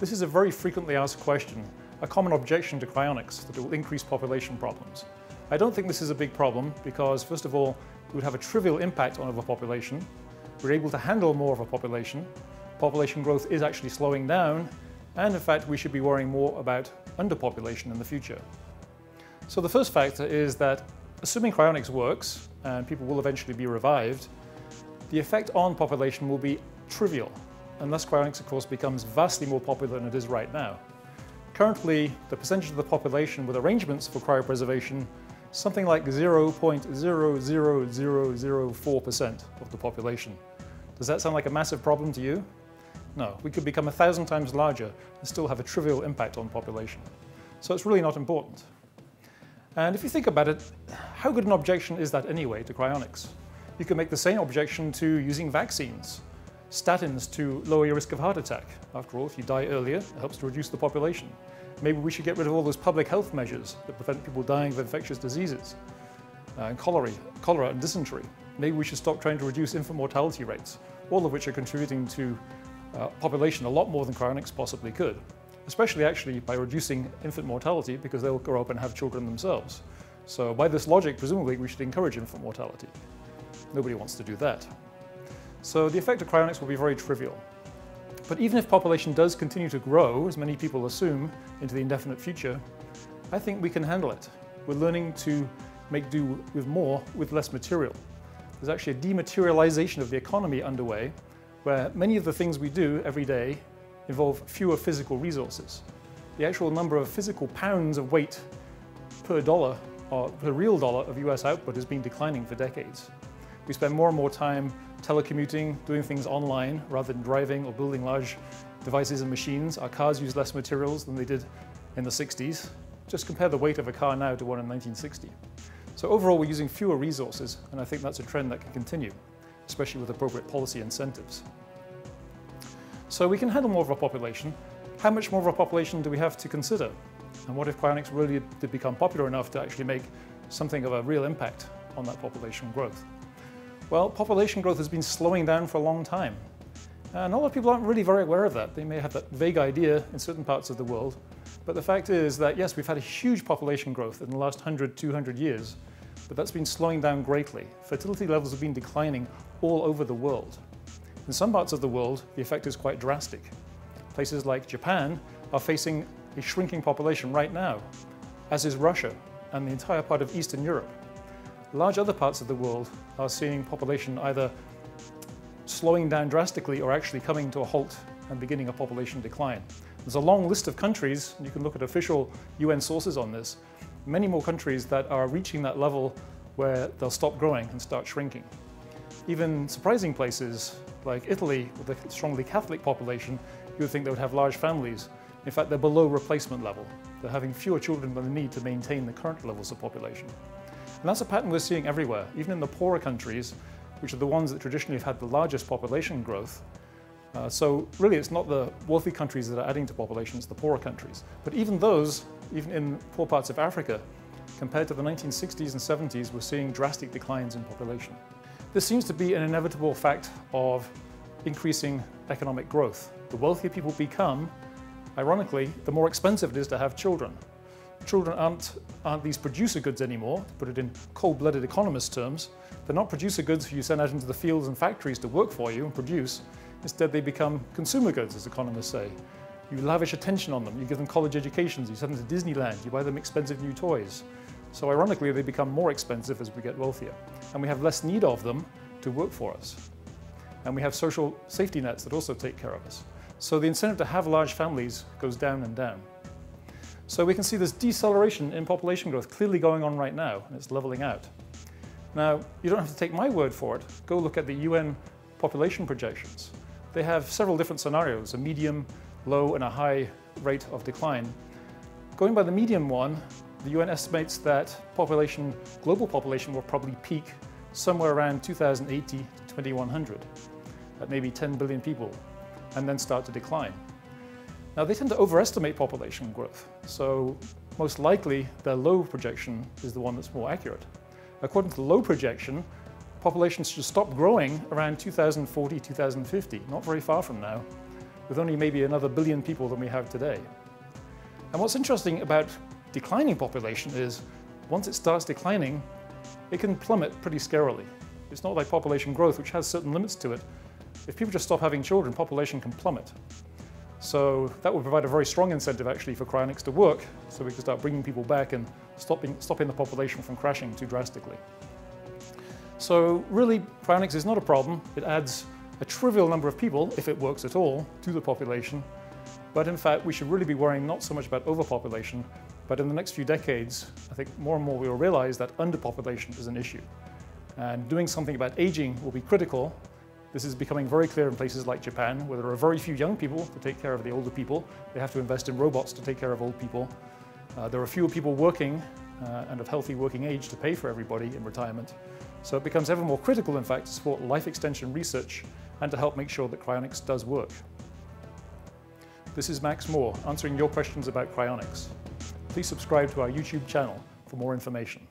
This is a very frequently asked question, a common objection to cryonics, that it will increase population problems. I don't think this is a big problem because, first of all, it would have a trivial impact on overpopulation. We're able to handle more of a population. Population growth is actually slowing down, and in fact, we should be worrying more about underpopulation in the future. So the first factor is that assuming cryonics works, and people will eventually be revived, the effect on population will be trivial, unless cryonics, of course, becomes vastly more popular than it is right now. Currently, the percentage of the population with arrangements for cryopreservation is something like 0.00004% of the population. Does that sound like a massive problem to you? No, we could become a thousand times larger and still have a trivial impact on population. So it's really not important. And if you think about it, how good an objection is that anyway to cryonics? You can make the same objection to using vaccines, statins to lower your risk of heart attack. After all, if you die earlier, it helps to reduce the population. Maybe we should get rid of all those public health measures that prevent people dying of infectious diseases, uh, and cholera, cholera and dysentery. Maybe we should stop trying to reduce infant mortality rates, all of which are contributing to uh, population a lot more than cryonics possibly could, especially actually by reducing infant mortality because they'll grow up and have children themselves. So by this logic, presumably we should encourage infant mortality. Nobody wants to do that. So the effect of cryonics will be very trivial. But even if population does continue to grow, as many people assume, into the indefinite future, I think we can handle it. We're learning to make do with more with less material. There's actually a dematerialization of the economy underway, where many of the things we do every day involve fewer physical resources. The actual number of physical pounds of weight per dollar or per real dollar of US output has been declining for decades. We spend more and more time telecommuting, doing things online rather than driving or building large devices and machines. Our cars use less materials than they did in the 60s. Just compare the weight of a car now to one in 1960. So overall, we're using fewer resources, and I think that's a trend that can continue, especially with appropriate policy incentives. So we can handle more of our population. How much more of our population do we have to consider? And what if cryonics really did become popular enough to actually make something of a real impact on that population growth? Well, population growth has been slowing down for a long time. And a lot of people aren't really very aware of that. They may have that vague idea in certain parts of the world. But the fact is that, yes, we've had a huge population growth in the last 100, 200 years, but that's been slowing down greatly. Fertility levels have been declining all over the world. In some parts of the world, the effect is quite drastic. Places like Japan are facing a shrinking population right now, as is Russia and the entire part of Eastern Europe large other parts of the world are seeing population either slowing down drastically or actually coming to a halt and beginning a population decline. There's a long list of countries, you can look at official UN sources on this, many more countries that are reaching that level where they'll stop growing and start shrinking. Even surprising places like Italy with a strongly Catholic population, you would think they would have large families. In fact, they're below replacement level. They're having fewer children than they need to maintain the current levels of population. And that's a pattern we're seeing everywhere, even in the poorer countries, which are the ones that traditionally have had the largest population growth. Uh, so really it's not the wealthy countries that are adding to population, it's the poorer countries. But even those, even in poor parts of Africa, compared to the 1960s and 70s, we're seeing drastic declines in population. This seems to be an inevitable fact of increasing economic growth. The wealthier people become, ironically, the more expensive it is to have children. Children aren't, aren't these producer goods anymore, to put it in cold-blooded economist terms. They're not producer goods for you send out into the fields and factories to work for you and produce. Instead, they become consumer goods, as economists say. You lavish attention on them, you give them college educations, you send them to Disneyland, you buy them expensive new toys. So ironically, they become more expensive as we get wealthier. And we have less need of them to work for us. And we have social safety nets that also take care of us. So the incentive to have large families goes down and down. So we can see this deceleration in population growth clearly going on right now, and it's leveling out. Now, you don't have to take my word for it. Go look at the UN population projections. They have several different scenarios, a medium, low, and a high rate of decline. Going by the medium one, the UN estimates that population, global population will probably peak somewhere around 2080 to 2100, at maybe 10 billion people, and then start to decline. Now they tend to overestimate population growth, so most likely their low projection is the one that's more accurate. According to the low projection, populations should stop growing around 2040, 2050, not very far from now. with only maybe another billion people than we have today. And what's interesting about declining population is once it starts declining, it can plummet pretty scarily. It's not like population growth, which has certain limits to it. If people just stop having children, population can plummet. So that would provide a very strong incentive actually for cryonics to work, so we can start bringing people back and stopping, stopping the population from crashing too drastically. So really, cryonics is not a problem. It adds a trivial number of people, if it works at all, to the population. But in fact, we should really be worrying not so much about overpopulation, but in the next few decades, I think more and more we will realize that underpopulation is an issue. And doing something about aging will be critical. This is becoming very clear in places like Japan, where there are very few young people to take care of the older people. They have to invest in robots to take care of old people. Uh, there are fewer people working uh, and of healthy working age to pay for everybody in retirement. So it becomes ever more critical, in fact, to support life extension research and to help make sure that cryonics does work. This is Max More, answering your questions about cryonics. Please subscribe to our YouTube channel for more information.